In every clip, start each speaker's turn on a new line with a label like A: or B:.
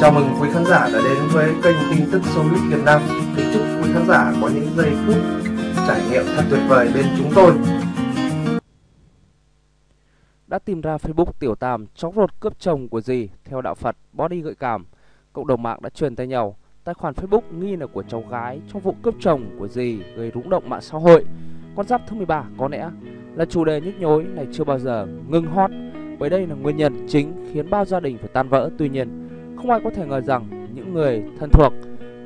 A: Chào mừng quý khán giả đã đến với kênh tin tức Showbiz Việt Nam. Kính chúc quý khán giả có những giây phút trải nghiệm thật tuyệt vời bên chúng tôi.
B: Đã tìm ra Facebook tiểu tam chóng ruột cướp chồng của dì theo đạo Phật body gợi cảm. Cộng đồng mạng đã truyền tay nhau tài khoản Facebook nghi là của cháu gái trong vụ cướp chồng của dì gây rúng động mạng xã hội. Con giáp thứ 13 có lẽ là chủ đề nhức nhối này chưa bao giờ ngừng hot bởi đây là nguyên nhân chính khiến bao gia đình phải tan vỡ. Tuy nhiên, không ai có thể ngờ rằng những người thân thuộc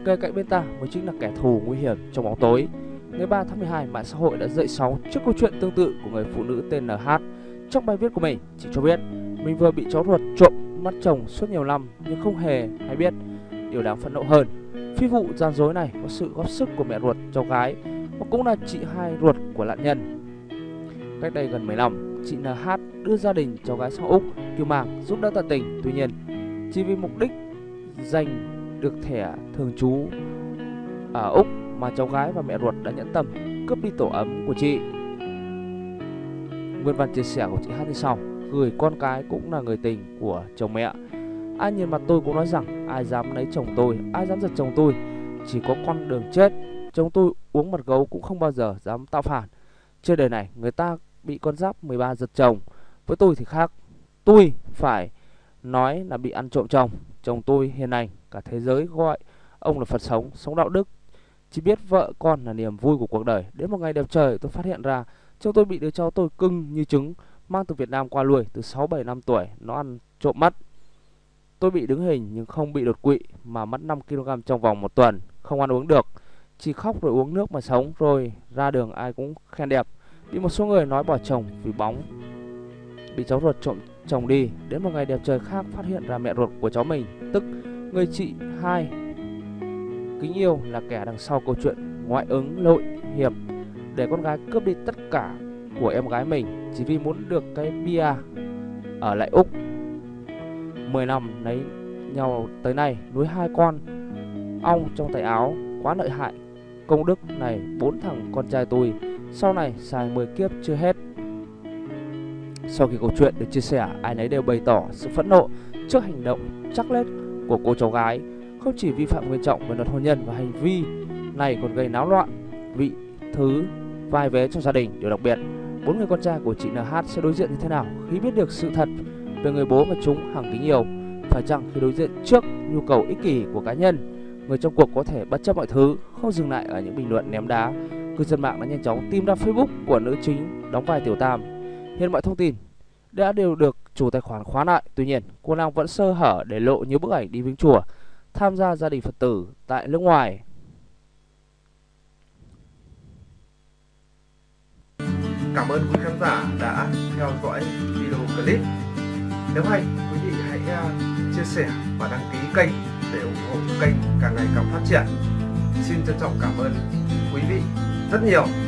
B: kề cạnh bên ta mới chính là kẻ thù nguy hiểm trong bóng tối. Ngày 3 tháng 12, mạng xã hội đã dậy sóng trước câu chuyện tương tự của người phụ nữ tên NH. Trong bài viết của mình, chị cho biết mình vừa bị cháu ruột trộm mắt chồng suốt nhiều năm nhưng không hề hay biết. Điều đáng phẫn nộ hơn, phi vụ gian dối này có sự góp sức của mẹ ruột cháu gái và cũng là chị hai ruột của nạn nhân. Cách đây gần 10 năm, chị NH đưa gia đình cháu gái sang Úc cứu mạng giúp đỡ tận tình. Tuy nhiên, chỉ vì mục đích giành được thẻ thường trú ở Úc mà cháu gái và mẹ ruột đã nhẫn tâm cướp đi tổ ấm của chị. Nguyên văn chia sẻ của chị Hát như sau Gửi con cái cũng là người tình của chồng mẹ. Ai nhìn mặt tôi cũng nói rằng Ai dám lấy chồng tôi, ai dám giật chồng tôi. Chỉ có con đường chết Chồng tôi uống mật gấu cũng không bao giờ dám tạo phản. Trên đời này người ta bị con giáp 13 giật chồng. Với tôi thì khác. Tôi phải nói là bị ăn trộm chồng Chồng tôi hiền lành Cả thế giới gọi ông là Phật sống, sống đạo đức. Chỉ biết vợ con là niềm vui của cuộc đời. Đến một ngày đẹp trời tôi phát hiện ra Chồng tôi bị đứa cháu tôi cưng như trứng Mang từ Việt Nam qua nuôi từ 6-7 năm tuổi. Nó ăn trộm mất Tôi bị đứng hình nhưng không bị đột quỵ Mà mất 5kg trong vòng một tuần Không ăn uống được. Chỉ khóc rồi uống nước mà sống Rồi ra đường ai cũng khen đẹp. Bị một số người nói bỏ chồng vì bóng Bị cháu ruột trộm chồng đi, Đến một ngày đẹp trời khác phát hiện ra mẹ ruột của cháu mình, Tức người chị hai. Kính yêu là kẻ đằng sau câu chuyện ngoại ứng, lội hiệp để con gái cướp đi tất cả của em gái mình, chỉ vì muốn được cái bia ở lại Úc. 10 năm lấy nhau tới nay, nuôi hai con, ong trong tay áo, quá lợi hại. Công đức này bốn thằng con trai tôi sau này xài 10 kiếp chưa hết sau khi câu chuyện được chia sẻ ai nấy đều bày tỏ sự phẫn nộ trước hành động chắc lết của cô cháu gái không chỉ vi phạm nghiêm trọng về luật hôn nhân và hành vi này còn gây náo loạn vị thứ vai vé cho gia đình. Điều đặc biệt, bốn người con trai của chị NH sẽ đối diện như thế nào khi biết được sự thật về người bố mà chúng hằng kính nhiều? Phải chăng khi đối diện trước nhu cầu ích kỷ của cá nhân, người trong cuộc có thể bất chấp mọi thứ, không dừng lại ở những bình luận ném đá? Cư dân mạng đã nhanh chóng tìm ra Facebook của nữ chính đóng vai Tiểu Tam. Hiện mọi thông tin đã đều được chủ tài khoản khóa lại. Tuy nhiên, cô nàng vẫn sơ hở để lộ nhiều bức ảnh đi viếng chùa, tham gia gia đình Phật tử tại nước ngoài
A: Cảm ơn quý khán giả đã theo dõi video clip. Nếu hay, quý vị hãy à, chia sẻ và đăng ký kênh để ủng hộ kênh càng ngày càng phát triển. Xin trân trọng cảm ơn quý vị rất nhiều.